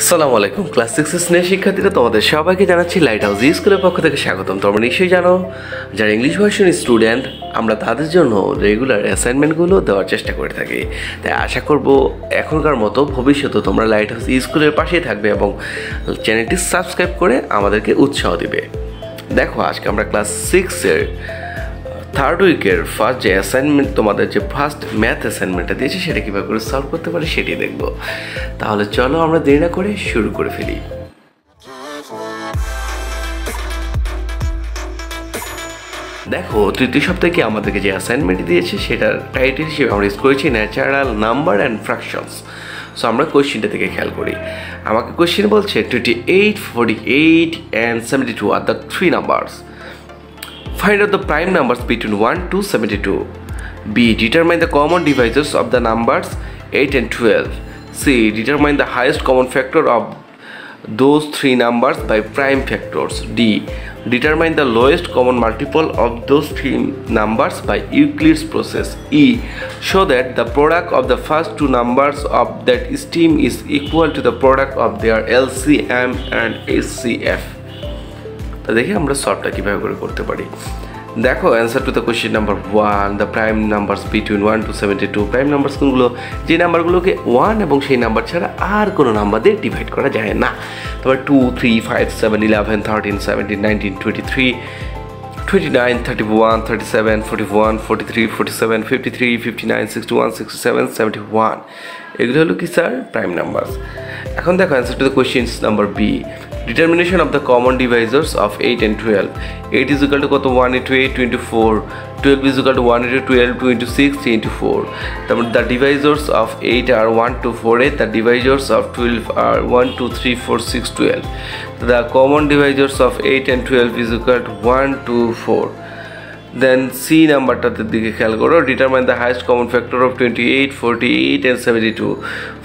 আসসালামু আলাইকুম। ক্লাস সিক্সের স্নেহ শিক্ষার্থীরা তোমাদের সবাইকে জানাচ্ছি লাইট হাউস স্কুলের পক্ষ থেকে স্বাগতম। তোমরা নিশ্চয়ই জানো, যারা ইংলিশ ভার্সন স্টুডেন্ট আমরা তাদের জন্য রেগুলার অ্যাসাইনমেন্টগুলো দেওয়ার চেষ্টা করে থাকি। তাই আশা করব এখনকার মতো ভবিষ্যতে তোমরা লাইট হাউস স্কুলের পাশেই থাকবে এবং চ্যানেলটি সাবস্ক্রাইব করে আমাদেরকে উৎসাহ দিবে। দেখো, আজকে আমরা ক্লাস সিক্সের থার্ড উইকের ফার্স্ট যে অ্যাসাইনমেন্ট তোমাদের যে ফার্স্ট ম্যাথ অ্যাসাইনমেন্টটা দিয়েছে, সেটা কীভাবে করে সলভ করতে পারি সেটি দেখব। তাহলে চলো আমরা দেরি না করে শুরু করে ফেলি। দেখো, তৃতীয় সপ্তাহে কি আমাদেরকে যে অ্যাসাইনমেন্ট দিয়েছে, সেটার টাইটেল হিসেবে আমরা ইউজ করেছি natural number and fractions so আমরা কোয়েশ্চেনটা থেকে খেয়াল করি। আমাকে কোয়েশ্চেন বলছে twenty eight forty eight and seventy two are the three numbers Find out the prime numbers between 1 to 72. B. Determine the common divisors of the numbers 8 and 12. C. Determine the highest common factor of those three numbers by prime factors. D. Determine the lowest common multiple of those three numbers by Euclid's process. E. Show that the product of the first two numbers of that stream is equal to the product of their LCM and HCF. তা দেখি আমরা সলভটা কীভাবে করে করতে পারি। দেখো answer to the question number one the prime numbers between one to seventy two prime numbers কোনগুলো? যে নাম্বারগুলোকে ওয়ান এবং সেই নাম্বার ছাড়া আর কোনো নাম্বার দিয়ে ডিভাইড করা যায় না। তারপর two three five seven eleven thirteen seventeen nineteen twenty three twenty nine thirty one thirty seven forty one forty three forty seven fifty three fifty nine sixty one sixty seven seventy one এগুলো হলো কি sir prime numbers এখন দেখো answer to the questions number B Determination of the common divisors of 8 and 12. 8 is equal to কত 1 into 8, 24. 12 is equal to 1 into 12, 26, 24. The divisors of 8 are 1, 2, 4, 8. The divisors of 12 are 1, 2, 3, 4, 6, 12. The common divisors of 8 and 12 is equal to 1, 2, 4. Then C নাম্বারটাতে দিকে খেয়াল করো determine the highest common factor of twenty eight forty eight and seventy two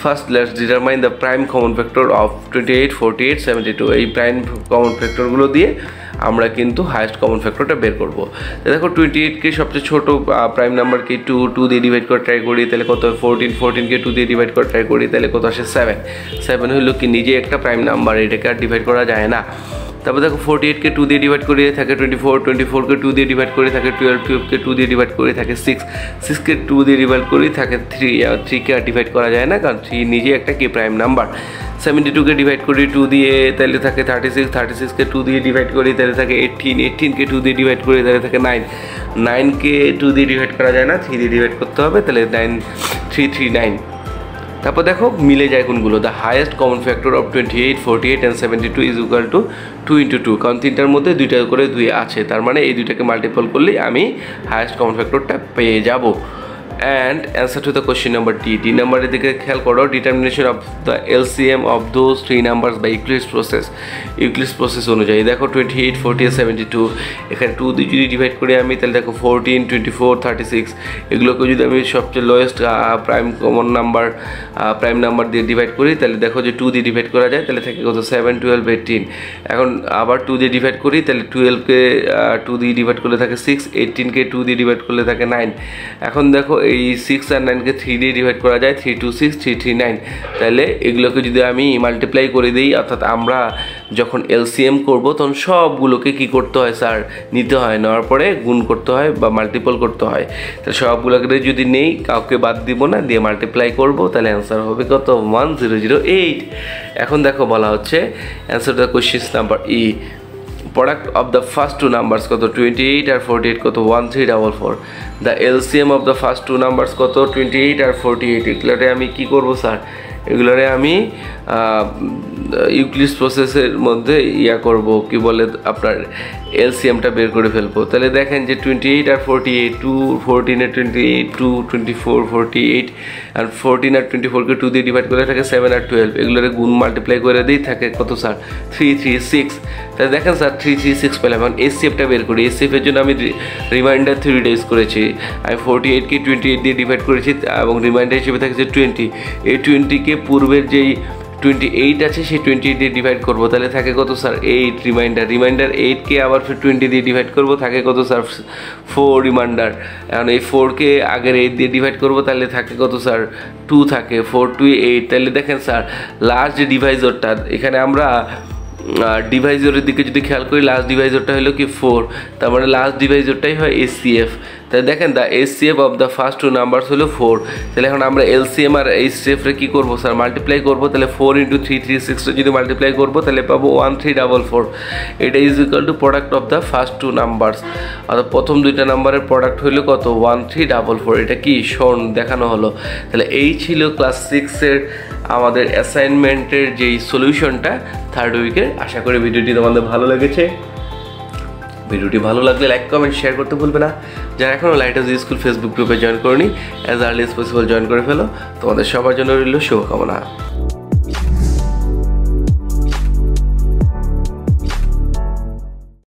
first let's determine the prime common factor of twenty eight forty eight seventy two এই prime common ফ্যাক্টরগুলো দিয়ে আমরা কিন্তু highest common ফ্যাক্টরটা বের করব। দেখো twenty এইটকে সবচেয়ে ছোটো প্রাইম নাম্বারকে টু টু দিয়ে ডিভাইড করে ট্রাই করি, তাহলে কত ফোরটিন ফোরটিনকে টু দিয়ে ডিভাইড করে ট্রাই করি, তাহলে কত আসে? সেভেন সেভেন হলো কি, নিজে একটা প্রাইম নাম্বার এটাকে আর ডিভাইড করা যায় না। তারপর দেখো ফোর্টি এইটকে টু দিয়ে ডিভাইড করে থাকে টোয়েন্টি ফোর টোয়েন্টি ফোরকে টু দিয়ে ডিভাইড করে থাকে টুয়েলভ টুয়েলভকে টু দিয়ে ডিভাইড করে থাকে সিক্স সিক্সকে টু দিয়ে ডিভাইড করে থাকে থ্রি থ্রিকে আর ডিভাইড করা যায় না, কারণ থ্রি নিজে একটা কি প্রাইম নাম্বার সেভেন্টি টুকে ডিভাইড করি টু দিয়ে তাহলে থাকে থার্টি সিক্স থার্টি সিক্সকে টু দিয়ে ডিভাইড করি তাহলে থাকে এইটিন এইটিনকে টু দিয়ে ডিভাইড করি তাহলে থাকে নাইন নাইনকে টু দিয়ে ডিভাইড করা যায় না থ্রি দিয়ে ডিভাইড করতে হবে, তাহলে নাইন থ্রি থ্রি নাইন তারপর দেখো, মিলে যায় কোনগুলো? The highest common factor of twenty eight forty eight and seventy two is equal to two into two কারণ তিনটার মধ্যে দুইটা করে দুই আছে, তার মানে এই দুইটাকে মাল্টিপল করলেই আমি হায়েস্ট কমন ফ্যাক্টরটা পেয়ে যাব। And answer to the question number D D নাম্বারের দিকে খেয়াল করো determination of the LCM of those three numbers বা ইউক্লিস প্রসেস ইউক্লিস প্রসেস অনুযায়ী, দেখো twenty eight forty seventy two এখানে টু দিয়ে যদি ডিভাইড করি আমি, তাহলে দেখো fourteen twenty four thirty six এগুলোকে যদি আমি সবচেয়ে lowest prime common number prime number দিয়ে ডিভাইড করি, তাহলে দেখো যে টু দিয়ে ডিভাইড করা যায়, তাহলে থাকে কত? সেভেন টুয়েলভ এইটিন এখন আবার টু দিয়ে ডিভাইড করি, তাহলে টুয়েলভকে টু দিয়ে ডিভাইড করলে থাকে সিক্স এইটিনকে টু দিয়ে ডিভাইড করলে থাকে নাইন এখন দেখো এই সিক্স আর নাইনকে থ্রি দিয়ে ডিভাইড করা যায় three two six three three nine তাহলে এগুলোকে যদি আমি মাল্টিপ্লাই করে দিই, অর্থাৎ আমরা যখন এলসিএম করব, তখন সবগুলোকে কি করতে হয় স্যার নিতে হয়, নেওয়ার পরে গুণ করতে হয় বা মাল্টিপল করতে হয়। তাহলে সবগুলোকে যদি নেই, কাউকে বাদ দিব না, দিয়ে মাল্টিপ্লাই করব, তাহলে অ্যান্সার হবে কত? ওয়ান জিরো জিরো এইট এখন দেখো বলা হচ্ছে answer the question number E product of the first two numbers কত? টোয়েন্টি এইট আর ফোরটি এইট কত one three double four the LCM of the first two numbers কত? টোয়েন্টি এইট আর forty eight এগুলোতে আমি কী করব স্যার এগুলোরে আমি ইউক্লিস প্রসেসের মধ্যে ইয়া করব, কি বলে আপনার এলসিএমটা বের করে ফেলব। তাহলে দেখেন যে টোয়েন্টি এইট আর forty eight two ফোরটিনে twenty eight two twenty four forty eight আর ফোরটিন আর টোয়েন্টি ফোরকে টু দিয়ে ডিভাইড করে থাকে সেভেন আর টুয়েলভ এগুলোরে গুণ মাল্টিপ্লাই করে দিই থাকে কত স্যার থ্রি থ্রি সিক্স তাহলে দেখেন স্যার থ্রি থ্রি সিক্স পেলাম। এখন এসসিএফটা বের করি। এসসিএফের জন্য আমি রিমাইন্ডার থ্রি ডেজ করেছি। আমি ফোরটি এইটকে টোয়েন্টি এইট দিয়ে ডিভাইড করেছি, এবং রিমাইন্ডার হিসেবে থাকছে টোয়েন্টি এই টোয়েন্টিকে পূর্বের যেই টোয়েন্টি এইট আছে, সেই টোয়েন্টি এইট দিয়ে ডিভাইড করব। তাহলে থাকে কত স্যার এইট রিমাইন্ডার রিমাইন্ডার এইটকে আবার ফির টোয়েন্টি দিয়ে ডিভাইড করব, থাকে কত স্যার ফোর রিমাইন্ডার এখন এই ফোরকে আগের এইট দিয়ে ডিভাইড করব, তাহলে থাকে কত স্যার টু থাকে ফোর টু এইট তাহলে দেখেন স্যার লাস্ট যে ডিভাইজরটা এখানে আমরা ডিভাইজরের দিকে যদি খেয়াল করি লাস্ট ডিভাইজরটা হলো কি? ফোর তার মানে লাস্ট ডিভাইজরটাই হয় এসসিএফ তাহলে দেখেন the SCF of the first two numbers হলো ফোর তাহলে এখন আমরা এলসিএম আর এইচসিএফরে কী করব স্যার মাল্টিপ্লাই করব, তাহলে ফোর ইন্টু থ্রি থ্রি সিক্সটা যদি মাল্টিপ্লাই করব, তাহলে পাবো ওয়ান থ্রি ডাবল ফোর এটা is equal to product of the first two numbers অর্থাৎ প্রথম দুইটা নাম্বারের প্রোডাক্ট হলো কত? ওয়ান থ্রি ডাবল ফোর এটা কি? শোন দেখানো হলো। তাহলে এই ছিল ক্লাস সিক্সের আমাদের অ্যাসাইনমেন্টের যেই সলিউশনটা থার্ড উইকের আশা করি ভিডিওটি তোমাদের ভালো লেগেছে। ভিডিওটি ভালো লাগলে লাইক কমেন্ট শেয়ার করতে ভুলবে না। যারা এখনও লাইট হাউস স্কুল ফেসবুক গ্রুপে জয়েন করনি as early as possible join করে ফেলো। তোমাদের সবার জন্য রইল শুভকামনা।